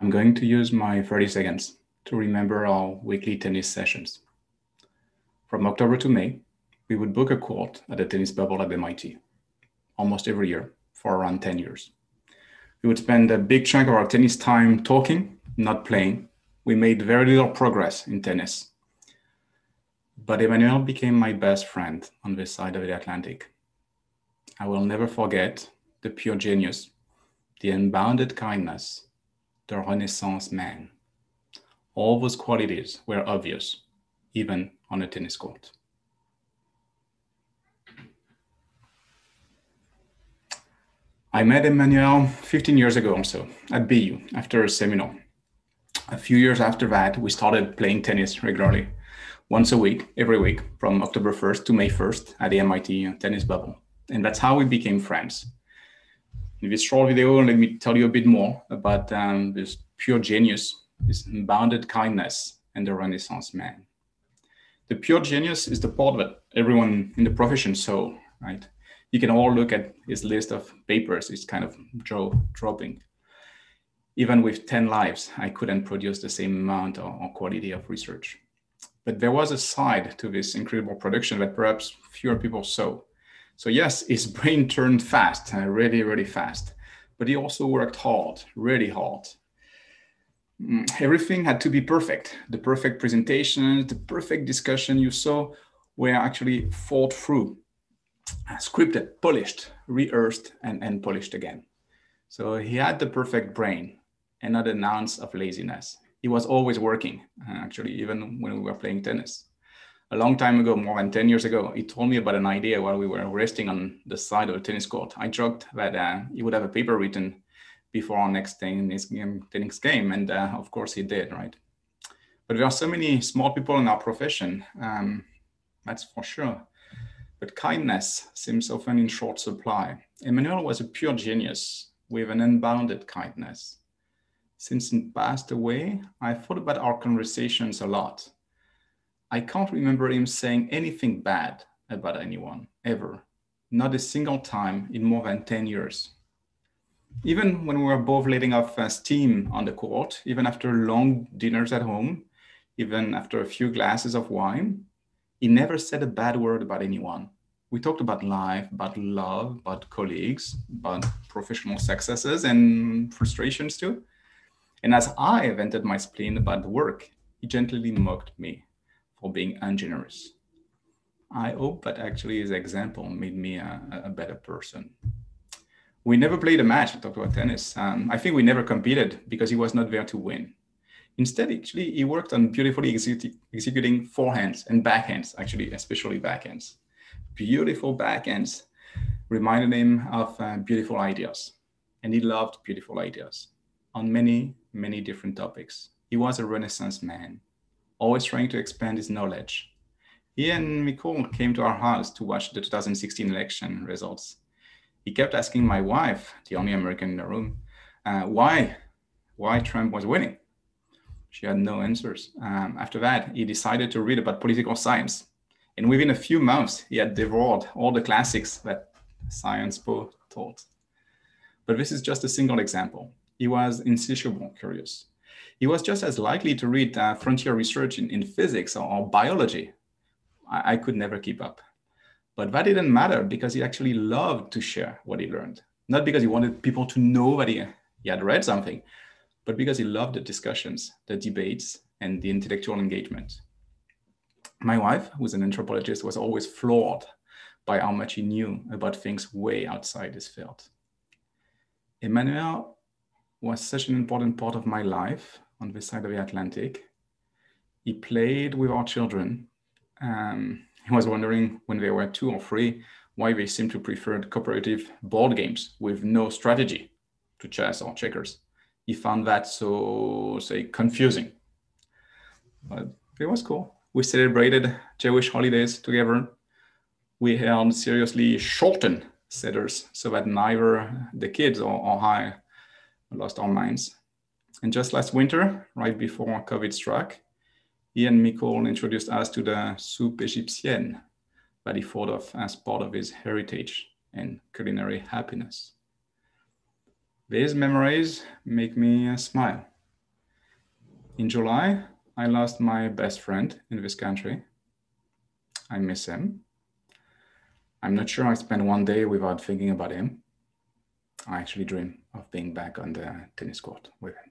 I'm going to use my 30 seconds to remember our weekly tennis sessions. From October to May, we would book a court at the tennis bubble at MIT, almost every year for around 10 years. We would spend a big chunk of our tennis time talking, not playing. We made very little progress in tennis. But Emmanuel became my best friend on this side of the Atlantic. I will never forget the pure genius, the unbounded kindness, the Renaissance man. All those qualities were obvious, even on a tennis court. I met Emmanuel 15 years ago or so at BU after a seminar. A few years after that, we started playing tennis regularly, once a week, every week, from October 1st to May 1st at the MIT uh, tennis bubble. And that's how we became friends in this short video, let me tell you a bit more about um, this pure genius, this unbounded kindness, and the Renaissance man. The pure genius is the part that everyone in the profession saw, right? You can all look at his list of papers, it's kind of jaw dropping. Even with 10 lives, I couldn't produce the same amount or, or quality of research. But there was a side to this incredible production that perhaps fewer people saw so yes, his brain turned fast, uh, really, really fast. But he also worked hard, really hard. Mm, everything had to be perfect. The perfect presentation, the perfect discussion you saw were actually thought through, scripted, polished, rehearsed, and, and polished again. So he had the perfect brain and not an ounce of laziness. He was always working, uh, actually, even when we were playing tennis a long time ago, more than 10 years ago, he told me about an idea while we were resting on the side of a tennis court. I joked that uh, he would have a paper written before our next tennis game, tennis game. And uh, of course he did, right? But there are so many smart people in our profession, um, that's for sure. But kindness seems often in short supply. Emmanuel was a pure genius with an unbounded kindness. Since he passed away, I thought about our conversations a lot I can't remember him saying anything bad about anyone, ever. Not a single time in more than 10 years. Even when we were both letting off steam on the court, even after long dinners at home, even after a few glasses of wine, he never said a bad word about anyone. We talked about life, about love, about colleagues, about professional successes and frustrations too. And as I vented my spleen about the work, he gently mocked me for being ungenerous. I hope that actually his example made me a, a better person. We never played a match, I talked about tennis. Um, I think we never competed because he was not there to win. Instead, actually, he worked on beautifully executing forehands and backhands, actually, especially backhands. Beautiful backhands reminded him of uh, beautiful ideas. And he loved beautiful ideas on many, many different topics. He was a Renaissance man always trying to expand his knowledge. He and came to our house to watch the 2016 election results. He kept asking my wife, the only American in the room, uh, why, why Trump was winning. She had no answers. Um, after that, he decided to read about political science. And within a few months, he had devoured all the classics that science both taught. But this is just a single example. He was insatiable curious he was just as likely to read uh, frontier research in, in physics or, or biology. I, I, could never keep up. But that didn't matter because he actually loved to share what he learned. Not because he wanted people to know that he, he had read something, but because he loved the discussions, the debates, and the intellectual engagement. My wife, who's an anthropologist, was always floored by how much he knew about things way outside his field. Emmanuel was such an important part of my life on this side of the Atlantic. He played with our children. Um, he was wondering when they were two or three why they seemed to prefer cooperative board games with no strategy to chess or checkers. He found that so, say, confusing. But it was cool. We celebrated Jewish holidays together. We held seriously shortened seders so that neither the kids or, or I lost our minds. And just last winter, right before COVID struck, Ian Mikol introduced us to the soup égyptienne that he thought of as part of his heritage and culinary happiness. These memories make me uh, smile In July, I lost my best friend in this country. I miss him. I'm not sure I spent one day without thinking about him. I actually dream of being back on the tennis court with him.